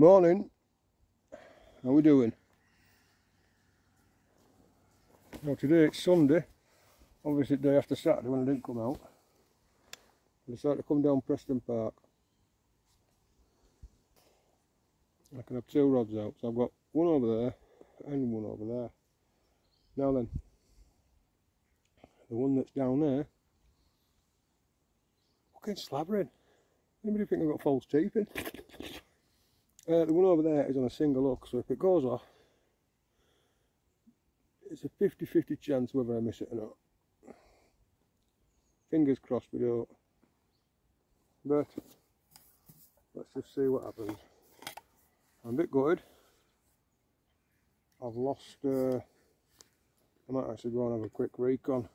Morning. How we doing? Well today it's Sunday, obviously day after Saturday when I didn't come out. I decided to come down Preston Park. I can have two rods out, so I've got one over there and one over there. Now then, the one that's down there, fucking slabbering. Anybody think I've got false teeth in? Uh, the one over there is on a single hook, so if it goes off, it's a 50-50 chance whether I miss it or not. Fingers crossed we don't. But, let's just see what happens. I'm a bit gutted. I've lost, uh, I might actually go and have a quick recon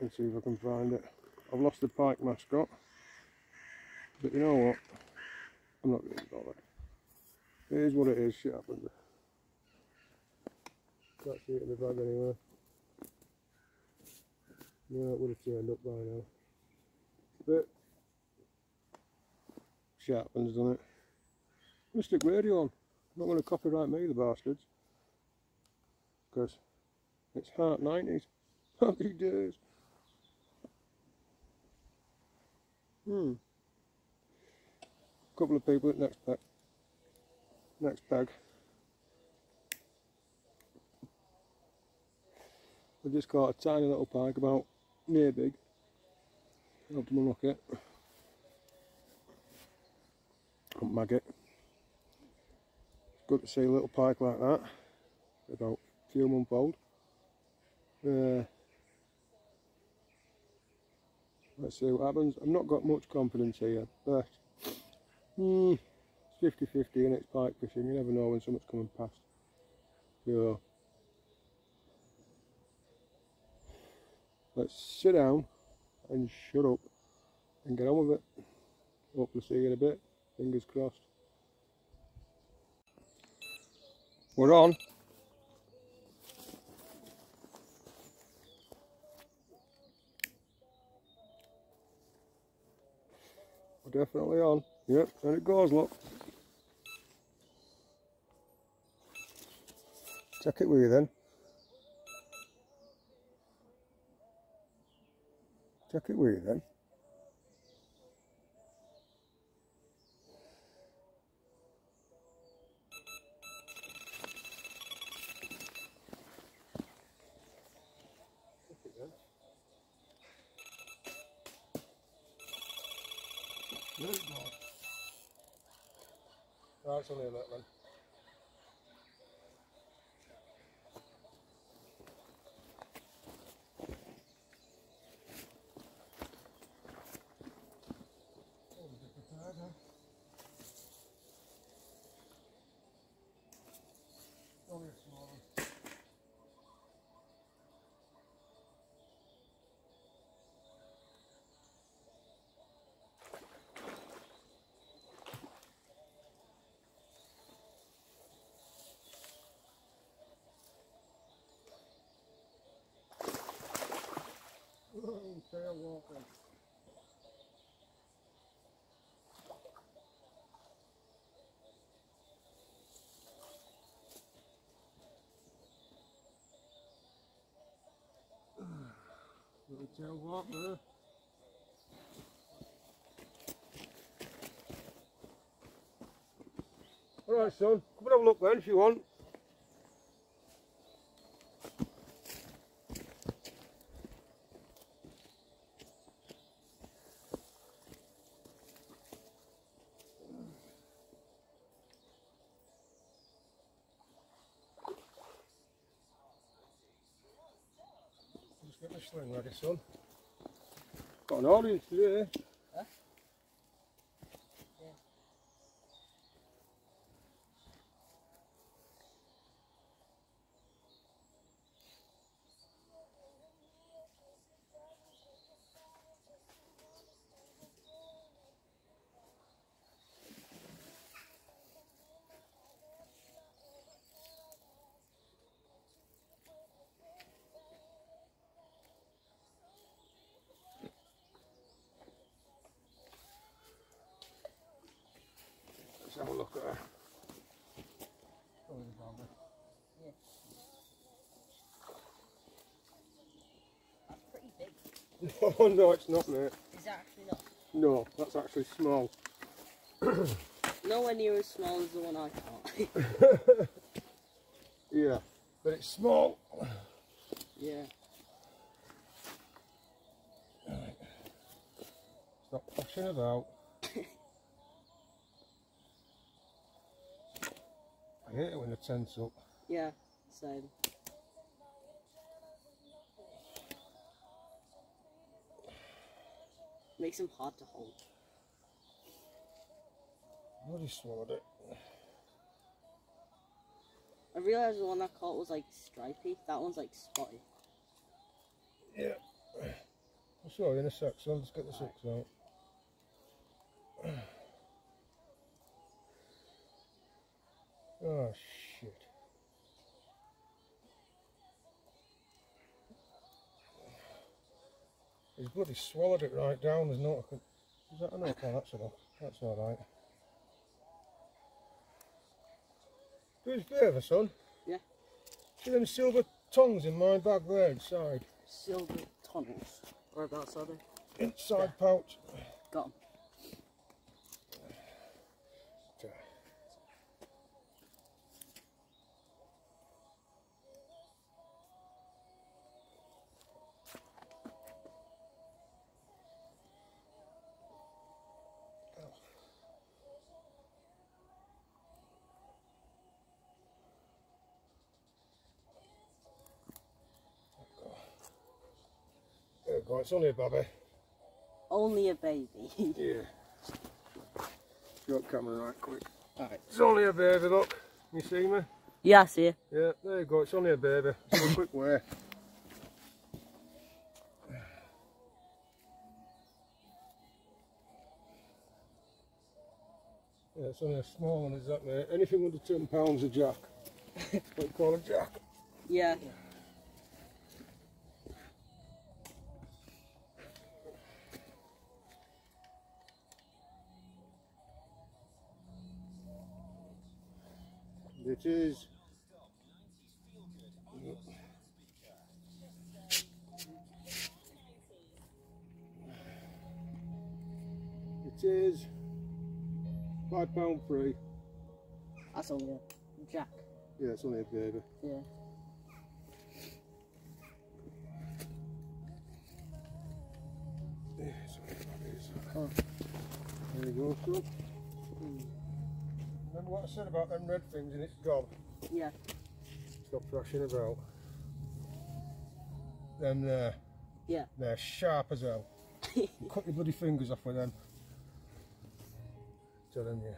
and see if I can find it. I've lost the pike mascot. But you know what? I'm not really bothered. It is what it is, shit happens. Can't see it in the bag anywhere. No, it would have turned up by now. But, shit happens, doesn't it? I'm going to stick radio on. I'm not going to copyright me, the bastards. Because it's Heart 90s. Happy days. Hmm couple of people at next pack. Next bag. I just caught a tiny little pike about near big. Helped them unlock it. Couldn't mag it. Good to see a little pike like that. About a few month old. Uh, let's see what happens. I've not got much confidence here, but Hmm, it's 50-50 and it's pike fishing, you never know when someone's coming past. So, let's sit down and shut up and get on with it. Hopefully see you in a bit, fingers crossed. We're on. We're definitely on. Yep, and it goes, look. Check it with you then. Check it with you then. There it goes. That's only a little one. Only a small one. Oh, walking. Little tail. Alright son, come and have a look then if you want. Get my sling ready, son. Got an audience today. Have a look at her. Oh. That's pretty big. No, no, it's not, mate. Is that actually not? No, that's actually small. Nowhere near as small as the one I caught. Yeah, but it's small. yeah. It's not pushing about. I hate it when the tense up. Yeah, same. Makes them hard to hold. Bloody swallowed it. I realised the one I caught was like stripy. That one's like spotty. Yeah. Show you in a sec, so let's get the six out. Oh shit. He's bloody swallowed it right down, there's no is that an okay? That's enough. That's alright. Do us a favour, son. Yeah. See them silver tongues in my bag there inside. Silver tunnels. Whereabouts are they? Inside pouch. Got 'em. There we go, it's only a baby. Only a baby. Yeah. Short camera right quick. Alright. It's only a baby, look. You see me? Yeah, I see it. Yeah, there you go, it's only a baby. It's a quick way. Yeah, it's only a small one, is that mate? Anything under ten pounds a jack. what you call a jack. Yeah. It is. It is five pound free. That's only a jack. Yeah, it's only a baby. Yeah. Yeah, it's only a baby, is it? Oh. There you go, son. Remember what I said about them red things and it's gone. Yeah. Stop thrashing about. Them there. Yeah. They're sharp as hell. Cut your bloody fingers off with them. Telling you.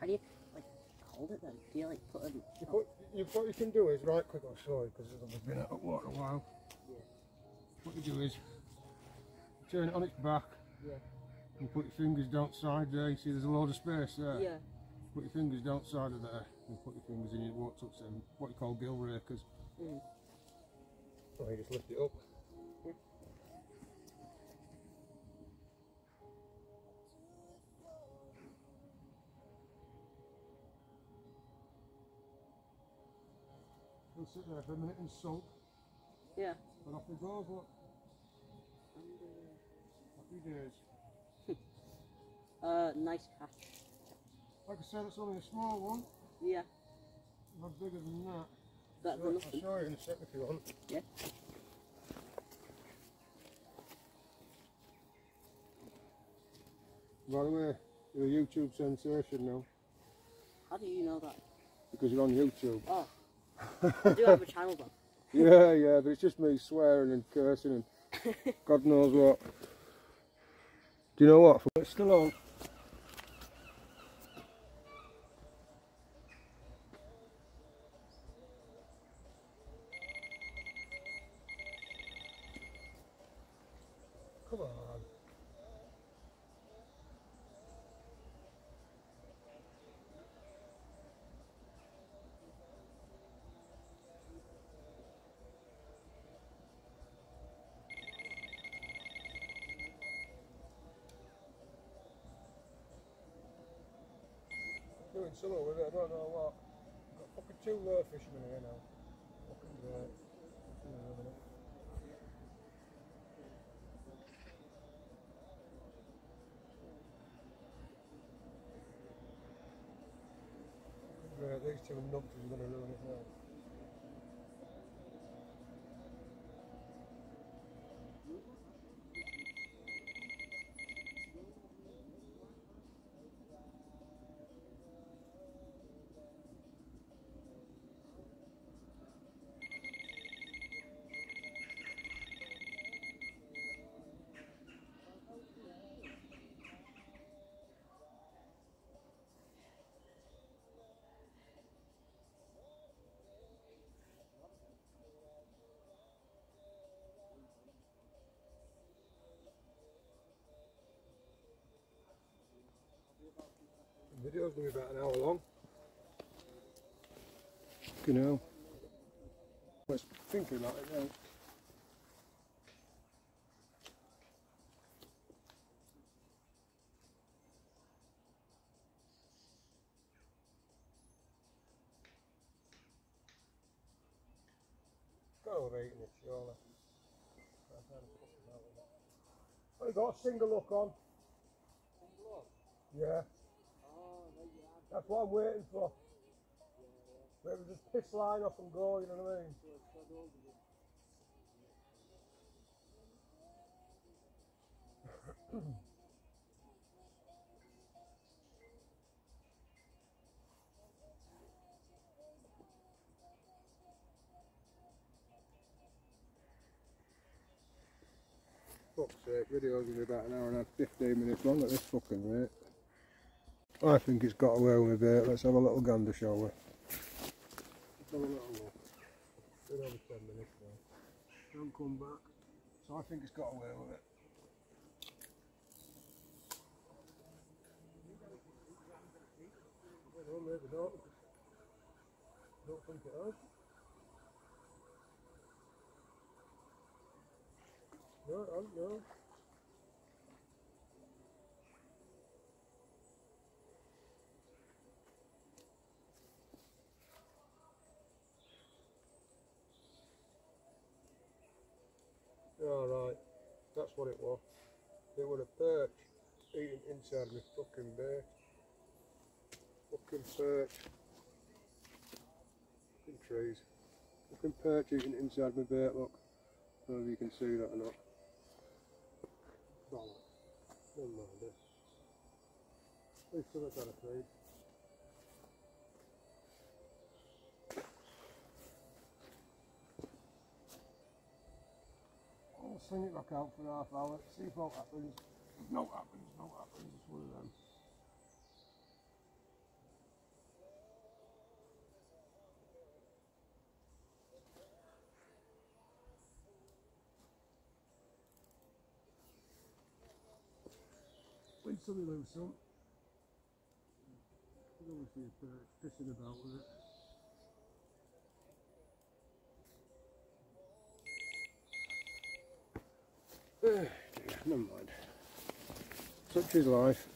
How do you like hold it then? Do you like put a You put, you, what you can do is, right quick, I'll show you because I've been out of water a while. Yeah. What you do is, turn it on its back Yeah. and put your fingers down side there. You see there's a load of space there. Yeah. Put your fingers down side of there and put your fingers in, it won't touch them, what you call gill rakers. Mm. So you just lift it up. Yeah. It'll sit there for a minute and soak, Yeah. but off it goes, look. Happy days. Uh, nice catch. Like I said, it's only a small one, Yeah. not bigger than that. Better So I'll show you in a sec if you want. Yeah. By the way, you're a YouTube sensation now How do you know that? because you're on YouTube. Oh. I do have a channel though. Yeah, yeah, but it's just me swearing and cursing and God knows what. Do you know what? It's still on. Come on. Something with it, I don't know what. I've Got fucking two lure fishermen here now. Fucking Great, these two numpties are going to ruin it now. The video's going to be about an hour long. You know. Let's think about it now. Got over eating it, surely. I've had a fucking hell of it. Well, you got a single look on. Yeah. That's what I'm waiting for. Where we just piss line off and go, you know what I mean? Fuck's sake, video's gonna be about an hour and a half, 15 minutes long at this fucking rate. I think it's got away with it. Let's have a little gander, shall we? Let's have a little look. Been over 10 minutes now. Don't come back. So I think it's got away with it. I don't maybe not. Don't think it has. No, I don't know. Alright, that's what it was. It was a perch eating inside my fucking bait. Fucking perch. Fucking trees. Fucking perch eating inside my bait, look. I don't know if you can see that or not. Bollocks. Never mind it. At least something's got a feed. I'll sling it back out for half hour, see if what happens. If no happens, no happens, it's one of them. Win some, you lose some. There's always be a perch pissing about with it. Never mind. Such is life.